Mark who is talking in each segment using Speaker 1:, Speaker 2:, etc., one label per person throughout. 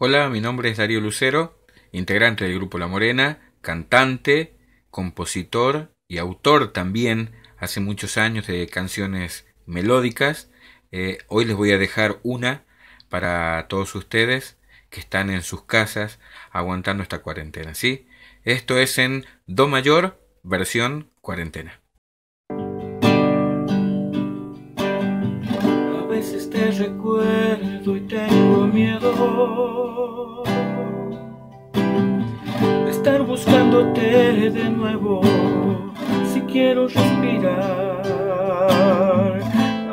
Speaker 1: Hola, mi nombre es Darío Lucero, integrante del Grupo La Morena, cantante, compositor y autor también hace muchos años de canciones melódicas. Eh, hoy les voy a dejar una para todos ustedes que están en sus casas aguantando esta cuarentena. ¿sí? Esto es en Do mayor, versión cuarentena.
Speaker 2: A veces te miedo de estar buscándote de nuevo si quiero respirar.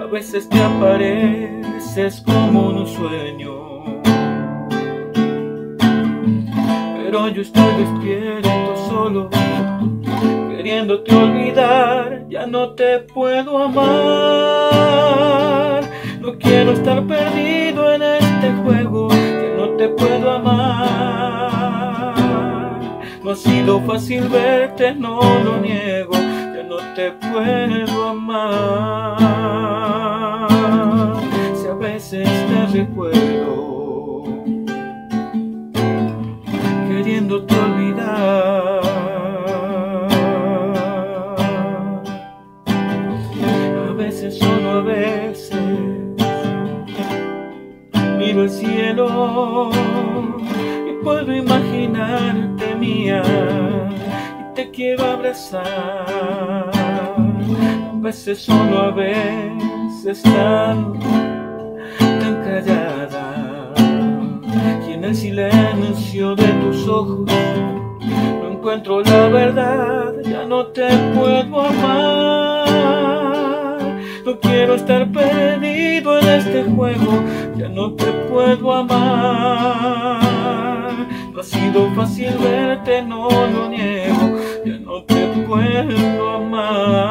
Speaker 2: A veces te apareces como un sueño. Pero yo estoy despierto solo, queriéndote olvidar, ya no te puedo amar. No quiero estar perdido No ha sido fácil verte, no lo niego, ya no te puedo amar. Si a veces te recuerdo, queriéndote olvidar. A veces, solo a veces, miro el cielo y puedo imaginarte y te quiero abrazar. A veces, solo a veces, tan, tan callada y en el silencio de tus ojos no encuentro la verdad, ya no te puedo amar. No quiero estar perdido en este juego, ya no te puedo amar. Sido fácil verte, no lo niego, ya no te puedo amar.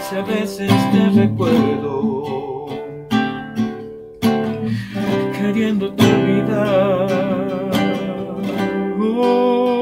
Speaker 2: Si a veces te recuerdo queriéndote olvidar. Uh.